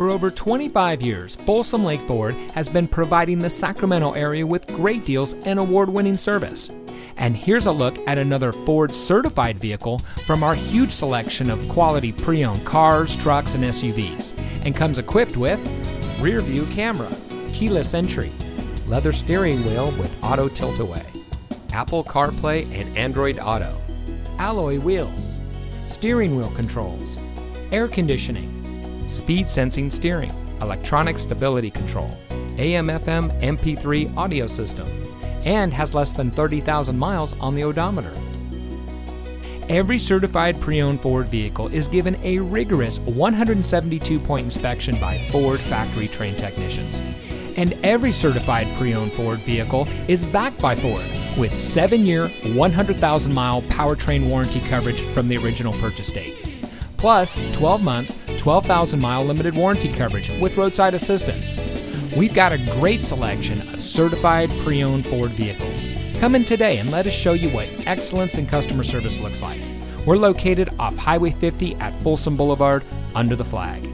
For over 25 years, Folsom Lake Ford has been providing the Sacramento area with great deals and award winning service. And here's a look at another Ford certified vehicle from our huge selection of quality pre owned cars, trucks, and SUVs, and comes equipped with rear view camera, keyless entry, leather steering wheel with auto tilt away, Apple CarPlay and Android Auto, alloy wheels, steering wheel controls, air conditioning speed sensing steering, electronic stability control, AM FM MP3 audio system, and has less than 30,000 miles on the odometer. Every certified pre owned Ford vehicle is given a rigorous 172 point inspection by Ford factory trained technicians. And every certified pre owned Ford vehicle is backed by Ford with 7 year, 100,000 mile powertrain warranty coverage from the original purchase date. Plus, 12 months 12,000 mile limited warranty coverage with roadside assistance. We've got a great selection of certified pre owned Ford vehicles. Come in today and let us show you what excellence in customer service looks like. We're located off Highway 50 at Folsom Boulevard under the flag.